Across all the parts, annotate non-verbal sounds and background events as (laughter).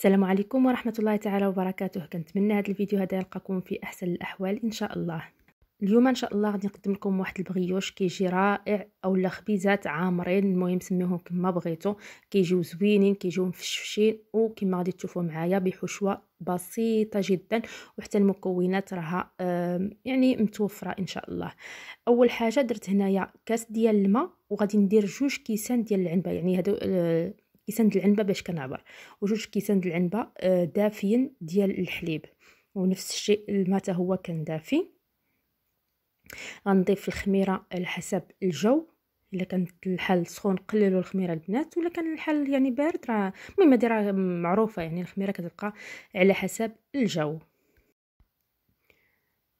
السلام عليكم ورحمة الله تعالى وبركاته. كنتمنى هذا الفيديو هذا يلقاكم في أحسن الأحوال إن شاء الله. اليوم إن شاء الله غادي نقدم لكم واحد البغيوش كيجي رائع اولا خبيزات عامرين المهم سميوهم كما بغيتو. كيجيو زوينين كيجيو مفشفشين وكما غادي تشوفوا معايا بحشوة بسيطة جدا وحتى المكونات راها يعني متوفرة إن شاء الله. أول حاجة درت هنايا كاس ديال الماء وغادي ندير جوج كيسان ديال العنبة. يعني هادو آه، كيسان ديال العنبة باش كنعبر. وجوج كيسان ديال العنبة آه، دافيين ديال الحليب. ونفس الشيء الماء هو كان دافي. غنضيف الخميرة على حسب الجو. إلا كانت الحال سخون قللوا الخميرة البنات. ولا كان الحال يعني بارد راه المهم هذه راه معروفة. يعني الخميرة كتبقى على حسب الجو.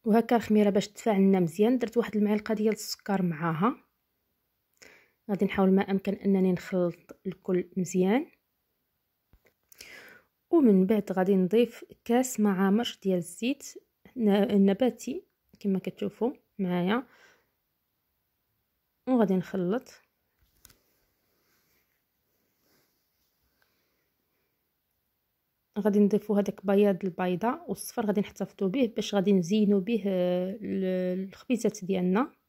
وهكا الخميرة باش تفاعلنا مزيان. درت واحد المعلقة ديال السكر معاها. غادي نحاول ما أمكن أنني نخلط الكل مزيان. ومن بعد غادي نضيف كاس معامر ديال الزيت. نباتي كما كتشوفوا معايا. وغادي نخلط. غادي نضيفو هذاك بياض البيضة والصفر غادي نحتفظوا به باش غادي نزينوا به الخبيزات ديالنا.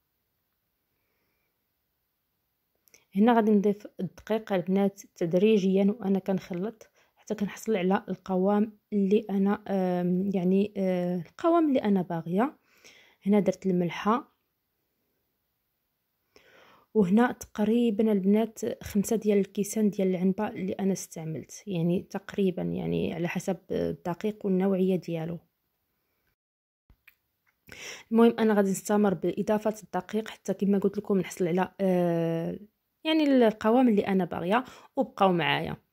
هنا غادي نضيف الدقيق البنات تدريجيا وأنا كنخلط حتى كنحصل على القوام اللي أنا يعني آه، القوام اللي أنا باغية. هنا درت الملحة. وهنا تقريبا البنات خمسة ديال الكيسان ديال العنبة اللي أنا استعملت يعني تقريبا يعني على حسب الدقيق والنوعية ديالو. المهم أنا غادي نستمر بإضافة الدقيق حتى كما قلت لكم نحصل على آه يعني القوام اللي أنا باغية وبقاو معايا.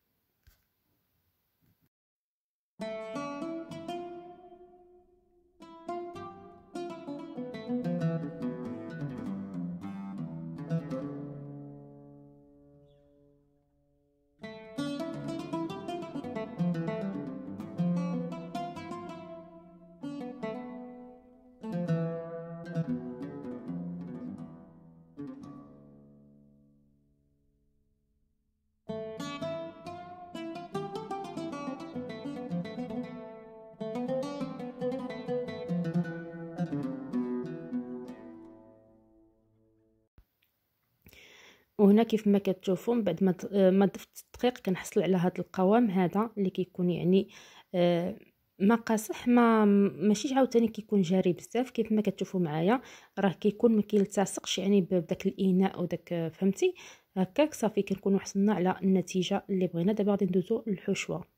وهنا كيف ما كتشوفوا من بعد ما ضفت الدقيق كنحصل على هذا القوام هذا اللي كيكون يعني آه، ما قاصح ما ماشي عاوتاني كيكون جاري بزاف. كيف ما كتشوفوا معايا راه كيكون ما كيلتصقش يعني بداك الإناء وداك فهمتي؟ هكاك صافي كنكونوا حصلنا على النتيجة اللي بغينا. دابا غادي ندوزو للحشوة. آه،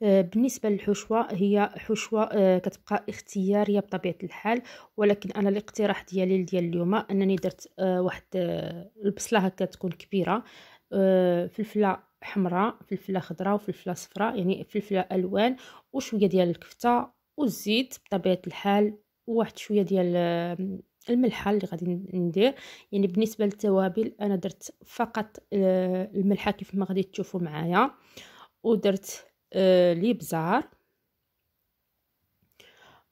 بالنسبة للحشوة هي حشوة آه، كتبقى اختيارية بطبيعة الحال ولكن أنا الاقتراح ديالي ديال اليوم أنني درت آه، واحد البصلة هكا تكون كبيرة فلفلة حمراء فلفلة خضراء وفلفلة صفراء يعني فلفلة ألوان وشوية ديال الكفتة والزيت بطبيعة الحال وواحد شوية ديال الملحة اللي غادي ندير. يعني بالنسبة للتوابل أنا درت فقط الملحة كيف ما غادي تشوفوا معايا ودرت آه، الابزار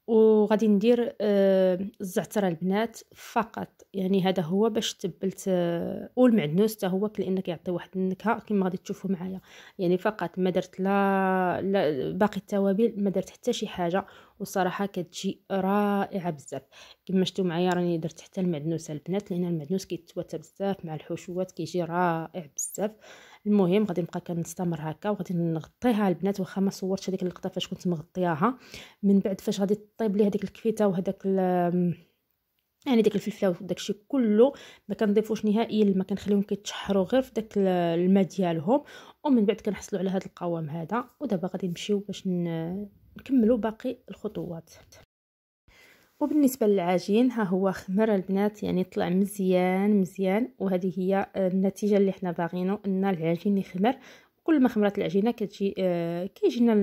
وغادي ندير آه، الزعتر البنات فقط. يعني هذا هو باش تبلت آه، والمعدنوس حتى هو لأن كيعطي واحد النكهة كما غادي تشوفوا معايا. يعني فقط ما درت لا, لا باقي التوابل ما درت حتى شي حاجة. وصراحة كتجي رائعة بزاف. كما شفتوا معايا راني درت حتى المعدنوس البنات لأن المعدنوس كيتواتى بزاف مع الحشوات كيجي رائع بزاف. المهم غادي نبقى كنستمر هكا وغادي نغطيها البنات واخا ما صورتش هذيك اللقطة فاش كنت مغطياها. من بعد فاش غادي طيب لي هذيك الكفيتة وهذاك يعني داك الفلفلة وداك الشيء كله ما كنضيفوش نهائيا ما كنخليهم كيتشحروا غير في داك الماء ديالهم. ومن بعد كنحصلوا على هذا القوام هذا. ودابا غادي نمشيو باش نكملوا باقي الخطوات. وبالنسبة للعجين ها هو خمر البنات يعني طلع مزيان مزيان وهذه هي النتيجة اللي حنا باغينو إن العجين يخمر. كل ما خمرت العجينة كتجي آه كيجينا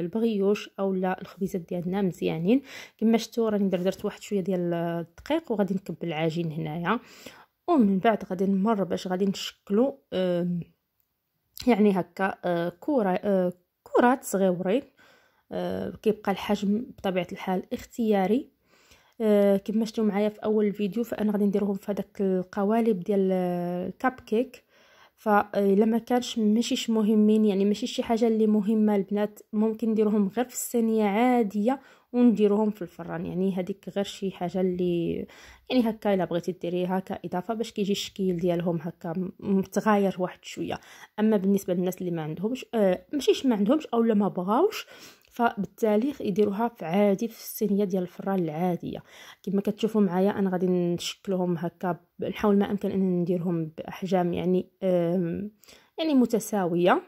البغيوش اولا الخبيزات ديالنا مزيانين. كما شفتوا راني درت واحد شوية ديال الدقيق وغادي نكب العجين هنايا. ومن بعد غادي نمر باش غادي نشكلو آه يعني هكا آه كره آه كرات صغيورين. آه كيبقى الحجم بطبيعة الحال اختياري. آه كما شفتوا معايا في أول فيديو فأنا غادي نديرهم في هذاك القوالب ديال الكاب كيك فالا ما كانش ماشيش مهمين يعني ماشي شي حاجة اللي مهمة البنات ممكن نديروهم غير في الصينية عادية ونديروهم في الفران. يعني هذيك غير شي حاجة اللي يعني هكا إلا بغيتي ديريها كإضافة باش كيجي الشكل ديالهم هكا متغاير واحد شوية. أما بالنسبة للناس اللي ما عندهمش آه ماشيش ما عندهمش اولا ما بغاوش فبالتالي يديروها في عادي في الصينية ديال الفران العادية. كما كتشوفوا معايا أنا غادي نشكلهم هكا نحاول ما أمكن أن نديرهم بأحجام يعني يعني متساوية.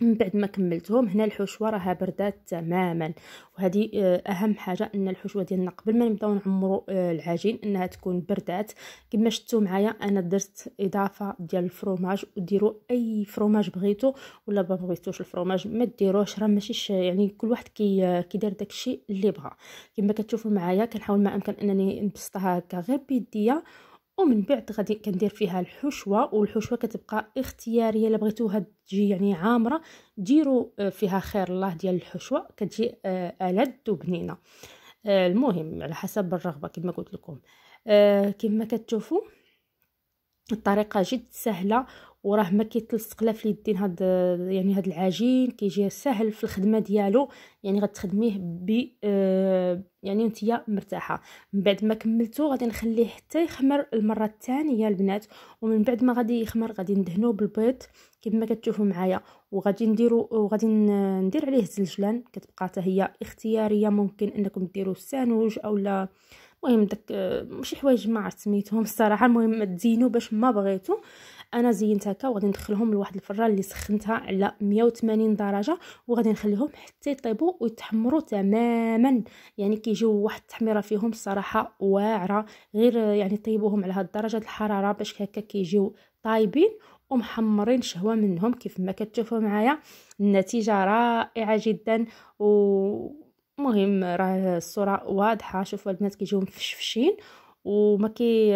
من بعد ما كملتهم هنا الحشوة راها بردات تماما. وهذه آه، أهم حاجة إن الحشوة ديالنا قبل ما نبدأو نعمروا آه، العجين إنها تكون بردات. كما شفتوا معايا أنا درت إضافة ديال الفرomاج وديروا أي فرomاج بغيتو ولا ما بغيتوش الفرomاج ما ديروش. راه ماشي يعني كل واحد كي آه، كيدير داكشي اللي بغا. كما كتشوفوا معايا كنحاول ما أمكن أنني نبسطها هكا غير بيديا. ومن بعد غادي كندير فيها الحشوة والحشوة كتبقى اختيارية إلا بغيتوها تجي يعني عامرة ديروا آه، فيها خير الله ديال الحشوة كتجي آه، ألذ وبنينه آه، المهم على حسب الرغبة كما قلت لكم. كما كتشوفوا الطريقة جد سهلة وراه ما كيتلصق لا في اليدين هاد يعني هاد العجين كيجي سهل في الخدمة ديالو يعني غتخدميه ب آه يعني نتيا مرتاحة. من بعد ما كملتو غادي نخليه حتى يخمر المرة الثانية البنات ومن بعد ما غادي يخمر غادي ندهنوه بالبيض كما كتشوفوا معايا. وغادي نديرو وغادي ندير عليه الزلجلان كتبقى حتى هي اختيارية ممكن انكم ديروا السانوج اولا المهم داك ماشي حوايج ما عرفت سميتهم الصراحة. المهم تزينوا باش ما بغيتو. أنا زينت هكا وغادي ندخلهم لواحد الفران اللي سخنتها على 180 درجة وغادي نخليهم حتى يطيبوا ويتحمروا تماما. يعني كيجيو واحد التحميرة فيهم الصراحة واعرة غير يعني طيبوهم على هاد درجه الحرارة باش هكا كيجيو طايبين ومحمرين شهوة منهم. كيف ما كتشوفوا معايا النتيجة رائعة جدا و مهم راه الصورة واضحة شوفوا البنات كيجيو مفشفشين وما كي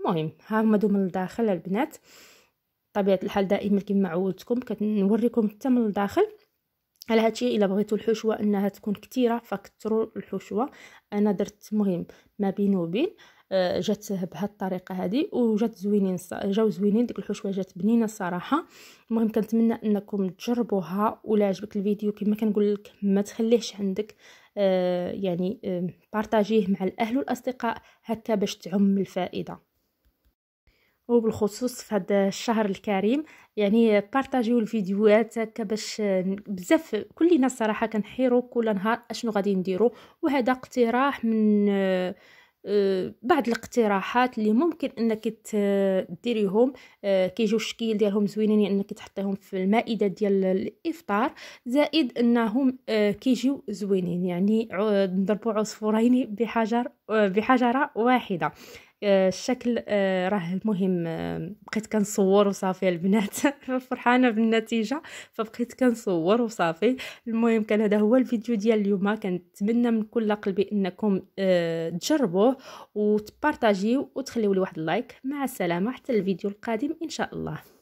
المهم ها هما دوما للداخل البنات. طبيعة الحال دائما كما عودتكم كنوريكم حتى من الداخل. على هادشي إلا بغيتو الحشوة إنها تكون كثيره فكثروا الحشوة. أنا درت مهم ما بين وبين. جات بهاد الطريقة هذه وجات زوينين جاو زوينين ديك الحشوه جات بنينة الصراحه المهم كنتمنى أنكم تجربوها ولا عجبك الفيديو كما كنقول لك ما تخليهش عندك آه يعني آه بارطاجيه مع الأهل والأصدقاء هكا باش تعم الفائدة. وبالخصوص في هذا الشهر الكريم يعني بارطاجيو الفيديوهات هكا باش بزاف كلنا صراحة كنحيرو كل نهار أشنو غادي نديرو. وهذا اقتراح من آه، بعض الاقتراحات اللي ممكن إنك ديريهم آه، كيجيو الشكل ديالهم زوينين يعني إنك تحطيهم في المائدة ديال الإفطار زائد إنهم آه، كيجيو زوينين يعني نضربوا عصفورين بحجر بحجرة واحدة. الشكل آه، راه المهم آه، بقيت كنصور وصافي البنات. (laughs) فرحانة بالنتيجة فبقيت كنصور وصافي. المهم كان هذا هو الفيديو ديال اليوم. كنتمنى من كل قلبي إنكم آه، تجربوه وتبارطاجيو وتخليو لي واحد اللايك. مع السلامة حتى الفيديو القادم إن شاء الله.